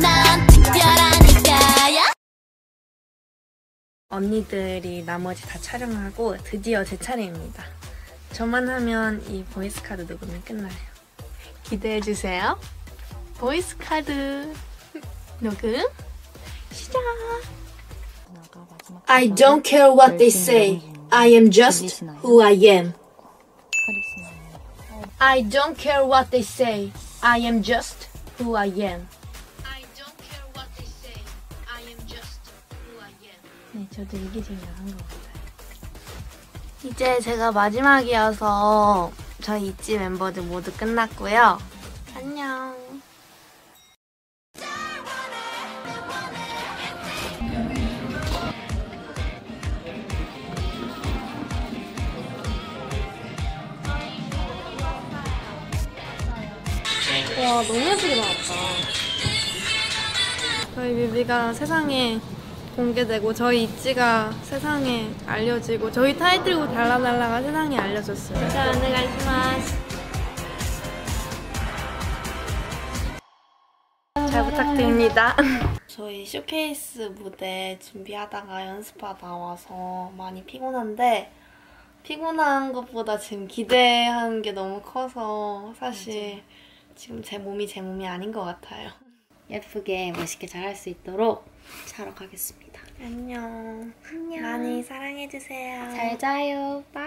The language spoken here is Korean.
난 특별하니까요 언니들이 나머지 다 촬영하고 드디어 제 차례입니다. 저만 하면 이 voice 카드 녹음이 끝나요. 기대해 주세요. voice 카드 녹음 시작. I don't care what they say. I am just who I am. I don't care what they say. I am just who I am. 네, 저도 이게 제일 나은 것 같아요. 이제 제가 마지막이어서 저희 있지 멤버들 모두 끝났고요. 안녕. 와 너무 예쁘게 나왔다. 저희 뮤비가 세상에 공개되고 저희 있지가 세상에 알려지고 저희 타이틀곡 달라달라가 세상에 알려졌어요. 자, 오네가이시마스. 잘 부탁드립니다. 저희 쇼케이스 무대 준비하다가 연습하다 와서 많이 피곤한데 피곤한 것보다 지금 기대하는 게 너무 커서 사실 지금 제 몸이 제 몸이 아닌 것 같아요. 예쁘게 멋있게 잘할 수 있도록 자러 가겠습니다. 안녕. 안녕. 많이 사랑해주세요. 잘 자요. 바이.